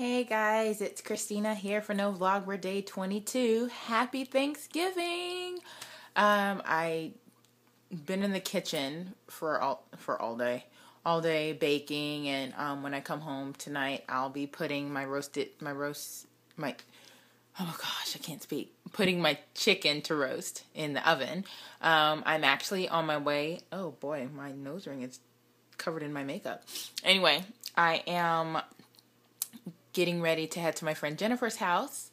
Hey guys, it's Christina here for No Vlog. We're day 22. Happy Thanksgiving! Um, I been in the kitchen for all for all day, all day baking, and um, when I come home tonight, I'll be putting my roasted my roast my oh my gosh, I can't speak. Putting my chicken to roast in the oven. Um, I'm actually on my way. Oh boy, my nose ring is covered in my makeup. Anyway, I am getting ready to head to my friend Jennifer's house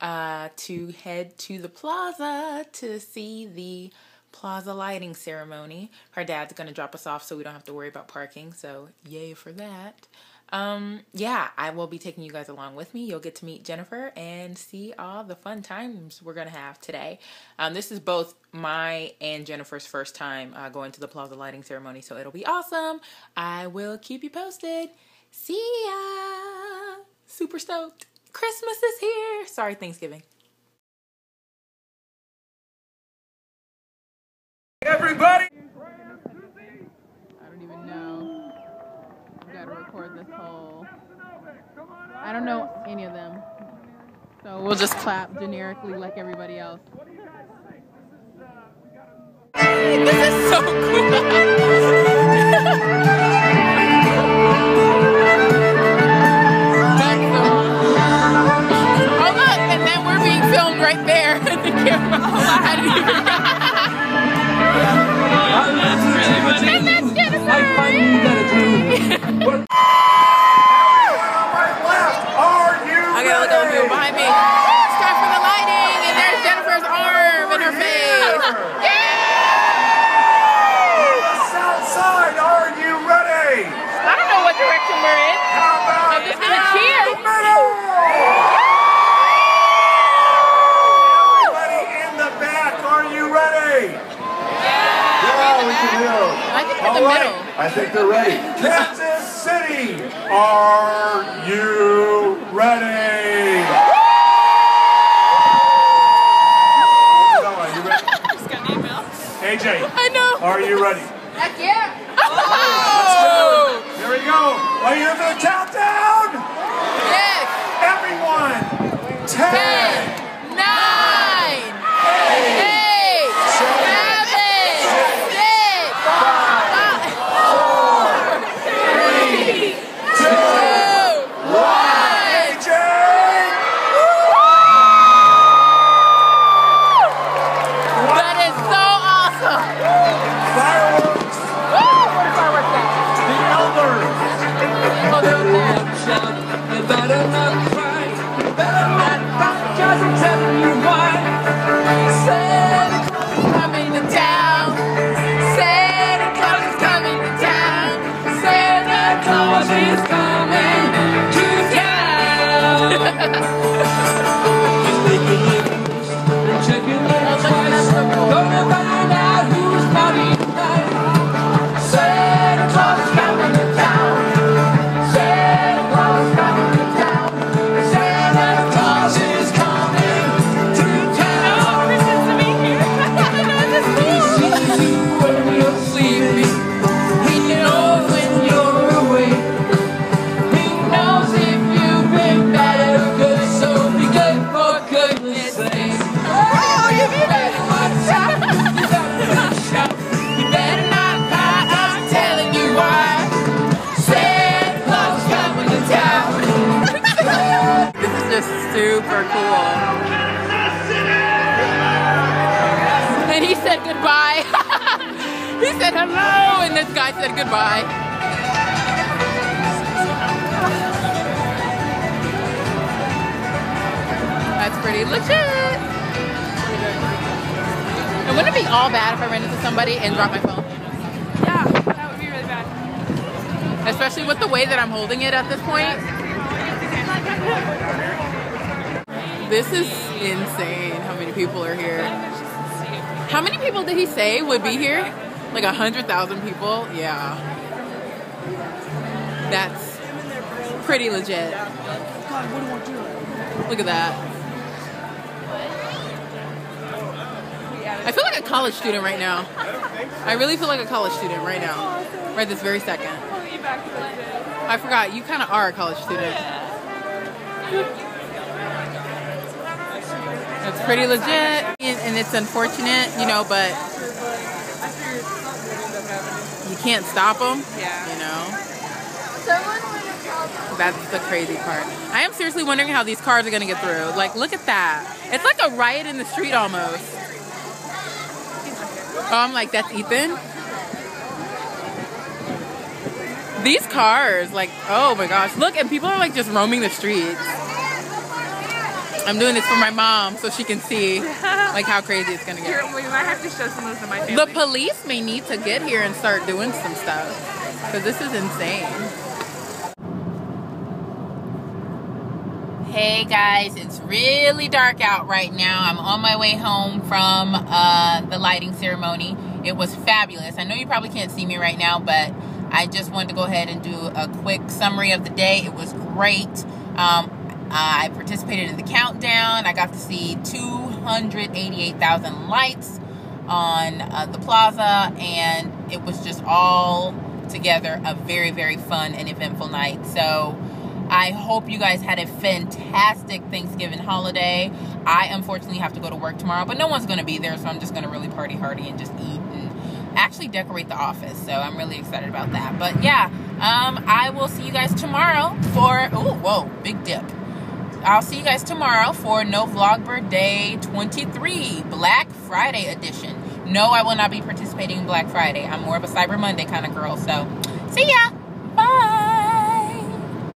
uh, to head to the plaza to see the plaza lighting ceremony. Her dad's going to drop us off so we don't have to worry about parking. So, yay for that. Um, yeah, I will be taking you guys along with me. You'll get to meet Jennifer and see all the fun times we're going to have today. Um, this is both my and Jennifer's first time uh, going to the plaza lighting ceremony, so it'll be awesome. I will keep you posted. See ya! Super stoked. Christmas is here. Sorry, Thanksgiving. Everybody! I don't even know. I gotta record this whole. I don't know any of them. So we'll just clap generically like everybody else. This is so cool. You ready? Yeah, we can hear 'em. I think we're All the right, middle. I think they're ready. Kansas City, are you ready? Noah, you? AJ, I know. are you ready? Heck yeah. Oh! Here we go. Are you ready for the countdown? Yes. Everyone, 10, Ten, Better not better not I'm telling you why. Coming to town. Santa Claus is coming to town. Santa Claus is coming super cool. And he said goodbye. he said hello, and this guy said goodbye. That's pretty legit. And wouldn't it be all bad if I ran into somebody and dropped my phone? Yeah, that would be really bad. Especially with the way that I'm holding it at this point. This is insane how many people are here. How many people did he say would be here? Like a hundred thousand people? Yeah. That's pretty legit. Look at that. I feel like a college student right now. I really feel like a college student right now. Right this very second. I forgot, you kind of are a college student. Pretty legit, and, and it's unfortunate, you know, but you can't stop them. Yeah. You know. That's the crazy part. I am seriously wondering how these cars are gonna get through. Like, look at that. It's like a riot in the street almost. Oh, I'm like, that's Ethan. These cars, like, oh my gosh, look, and people are like just roaming the streets. I'm doing this for my mom so she can see like how crazy it's gonna Here, get. we might have to show some of those to my family. The police may need to get here and start doing some stuff because this is insane. Hey guys, it's really dark out right now. I'm on my way home from uh, the lighting ceremony. It was fabulous. I know you probably can't see me right now, but I just wanted to go ahead and do a quick summary of the day. It was great. Um, I participated in the countdown. I got to see 288,000 lights on uh, the plaza, and it was just all together a very, very fun and eventful night. So I hope you guys had a fantastic Thanksgiving holiday. I unfortunately have to go to work tomorrow, but no one's going to be there, so I'm just going to really party hardy and just eat and actually decorate the office. So I'm really excited about that. But yeah, um, I will see you guys tomorrow for, oh, whoa, big dip. I'll see you guys tomorrow for No Vlogber Day 23, Black Friday edition. No, I will not be participating in Black Friday. I'm more of a Cyber Monday kind of girl. So, see ya.